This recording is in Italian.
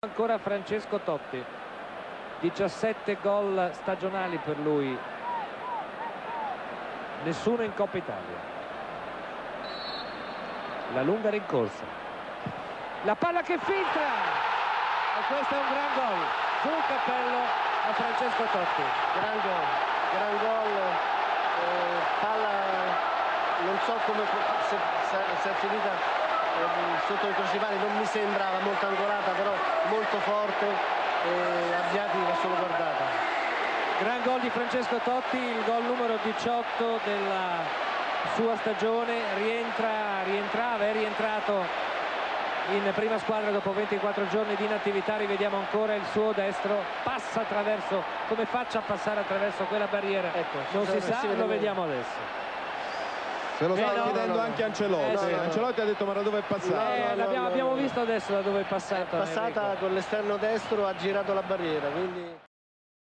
ancora Francesco Totti. 17 gol stagionali per lui. Nessuno in Coppa Italia. La lunga rincorsa. La palla che filtra! E questo è un gran gol. Sul cappello a Francesco Totti. Gran gol gran gol. Eh, palla non so come se, se, è finita eh, sotto i crossipali non mi sembrava molto angolata però molto forte e Abbiati l'ha solo guardata. Gran gol di Francesco Totti il gol numero 18 della sua stagione. Rientra, rientrava, è rientrato in prima squadra dopo 24 giorni di inattività. Rivediamo ancora il suo destro. Passa attraverso come faccia a passare attraverso quella barriera? Ecco, non si sa lo vediamo adesso. Se lo sta eh no, chiedendo no, no, anche Ancelotti. eh. Ancelotti ha detto ma da dove è passato? Eh, no, l'abbiamo, no, abbiamo no. Visto adesso da dove è è passata passata Enrico. con l'esterno destro ha girato la barriera quindi